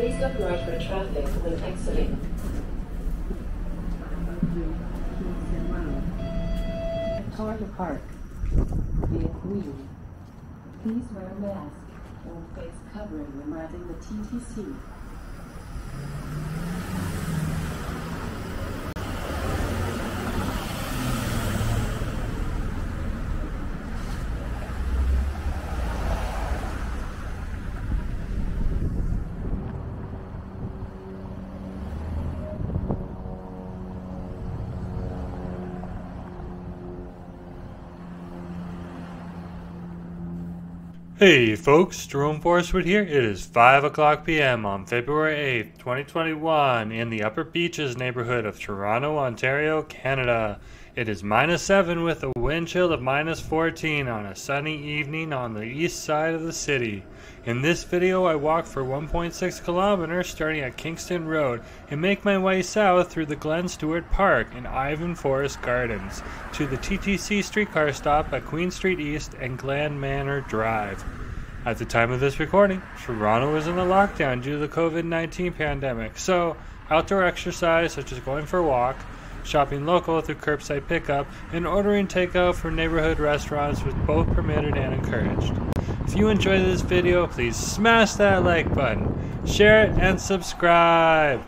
Please look right for traffic when exiting. Victoria Park. Be Queen. Please wear a mask or face covering when riding the TTC. Hey folks, Jerome Forestwood here. It is 5 o'clock p.m. on February 8th, 2021, in the Upper Beaches neighborhood of Toronto, Ontario, Canada. It is minus 7 with a wind chill of minus 14 on a sunny evening on the east side of the city. In this video, I walk for 1.6 kilometers starting at Kingston Road and make my way south through the Glen Stewart Park and Ivan Forrest Gardens to the TTC streetcar stop at Queen Street East and Glen Manor Drive. At the time of this recording, Toronto is in the lockdown due to the COVID 19 pandemic, so outdoor exercise such as going for a walk, shopping local through curbside pickup, and ordering takeout from neighborhood restaurants was both permitted and encouraged. If you enjoyed this video, please smash that like button, share it, and subscribe.